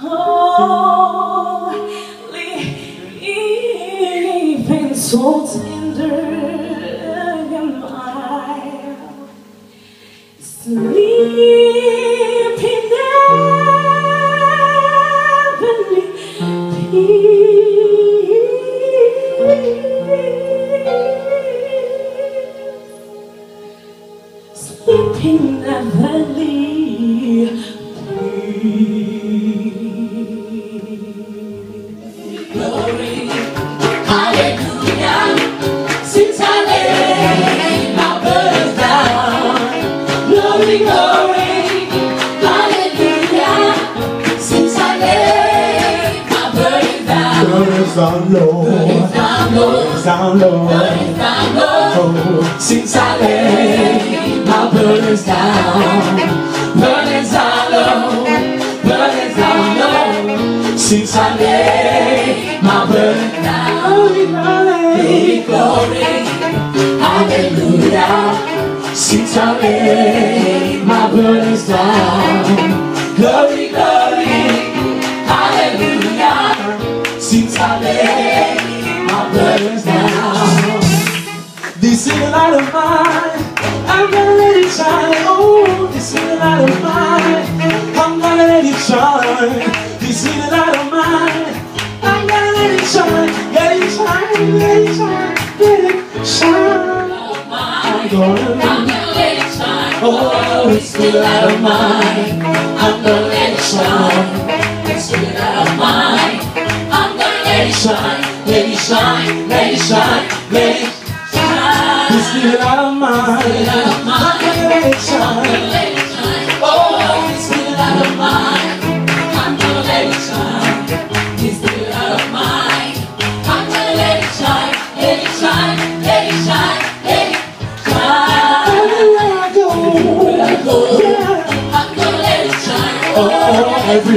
Holy, even so tender am I, sleeping Low, down low, burdens down low. down low. Oh, Since I laid my burdens down, low, low. Since I laid my burdens down, glory, glory, hallelujah. Since I laid my burdens down, glory, this is the light of mine. I'm gonna let it shine. Oh, this is the light of mine. I'm gonna let it shine. This is the light of mine. I'm gonna let it shine. Let it shine. Let it shine. Let it shine. I'm gonna let I'm gonna let it shine. Oh, it's the light of mine. I'm gonna let it shine. It's the light of mine. I'm gonna let it shine. Let it shine. Let it shine.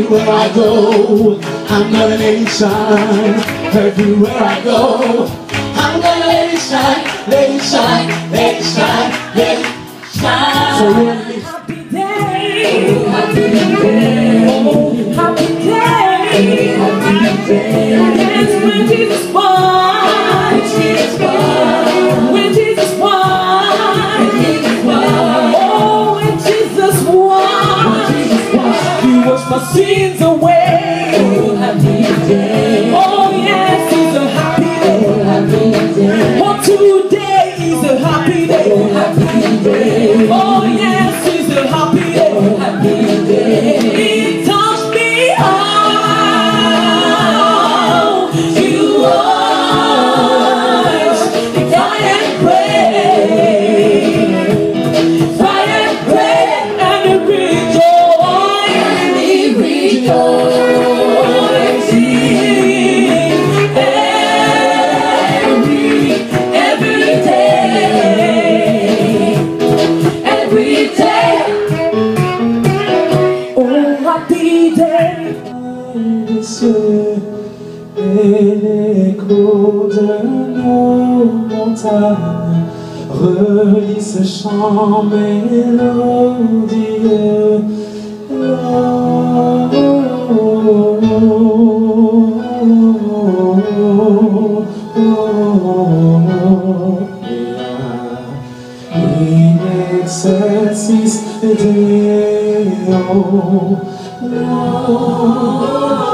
Everywhere I go, I'm gonna it shine. Everywhere I go, I'm gonna it shine, it shine, it shine, it shine. so Happy day, happy day, sins away. C'est l'écho de nos montagnes relie ce chant mélodieux. Excelsis Deo.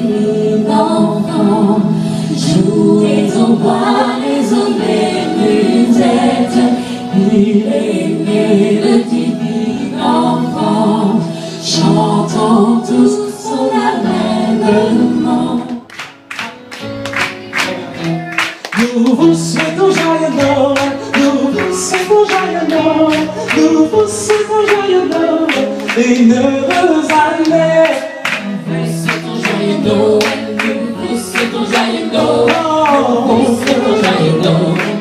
divin enfant. Jouez au bois les les musettes, il né le divin enfant. Chantons tous son avènement. Nous vous souhaitons joyeux Noël, nous vous souhaitons joyeux Noël, nous vous souhaitons joyeux Noël, une heureuse année. know, you, you sit on, you know, you sit you.